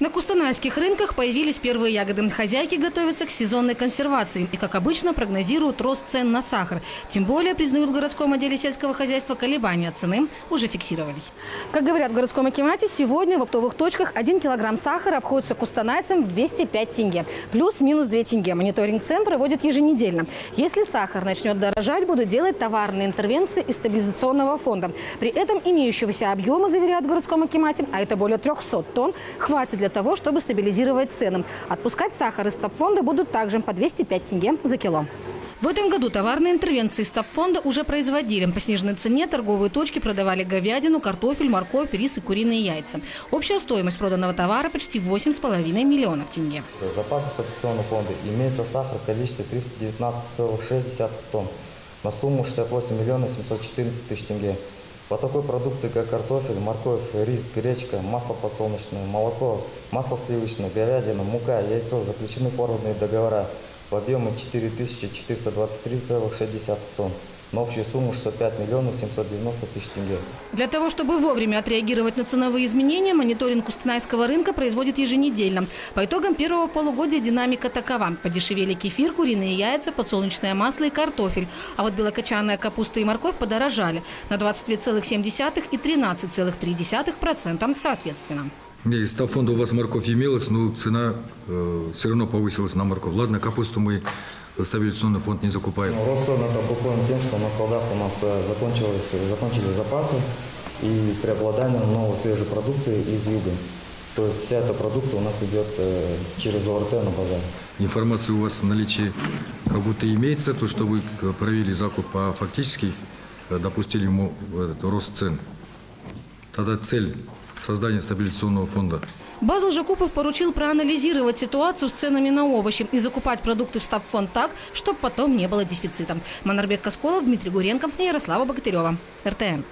На кустанайских рынках появились первые ягоды. Хозяйки готовятся к сезонной консервации и, как обычно, прогнозируют рост цен на сахар. Тем более, признают в городском отделе сельского хозяйства, колебания цены уже фиксировались. Как говорят в городском акимате, сегодня в оптовых точках 1 килограмм сахара обходится кустанайцам в 205 тенге. Плюс-минус 2 тенге. Мониторинг цен проводят еженедельно. Если сахар начнет дорожать, будут делать товарные интервенции из стабилизационного фонда. При этом имеющегося объема, заверяют в городском акимате, а это более 300 тонн, хватит для того, чтобы стабилизировать цены. Отпускать сахар из стабфонда будут также по 205 тенге за кило. В этом году товарные интервенции стабфонда уже производили. По сниженной цене торговые точки продавали говядину, картофель, морковь, рис и куриные яйца. Общая стоимость проданного товара почти 8,5 миллионов тенге. Запасы стабилизационного фонда имеется сахар в количестве 319,6 тонн на сумму 68 миллионов 714 тысяч тенге. По такой продукции, как картофель, морковь, рис, гречка, масло подсолнечное, молоко, масло сливочное, говядина, мука, яйцо заключены форвардные договора в объеме 4423,60 тонн на общую сумму 65 миллионов 790 тысяч тенге. Для того, чтобы вовремя отреагировать на ценовые изменения, мониторинг Кустанайского рынка производит еженедельно. По итогам первого полугодия динамика такова. Подешевели кефир, куриные яйца, подсолнечное масло и картофель. А вот белокочанная капуста и морковь подорожали на 22,7 и 13,3% соответственно. Не, из фонда у вас морковь имелась, но цена э, все равно повысилась на морковь. Ладно, капусту мы стабилизационный фонд не закупаем. Но рост цен это обусловлен тем, что на складах у нас э, закончились, закончились запасы и преобладание новой свежей продукции из юга. То есть вся эта продукция у нас идет э, через ОРТ на базар. Информация у вас в наличии как будто имеется, то, что вы провели закуп, а фактически э, допустили ему рост цен. Тогда цель создания стабилизационного фонда. Базл Жакупов поручил проанализировать ситуацию с ценами на овощи и закупать продукты в стабфонд так, чтобы потом не было дефицита. Манарбек Касколов, Дмитрий Гуренко и Ярослава Богатырева. РТН.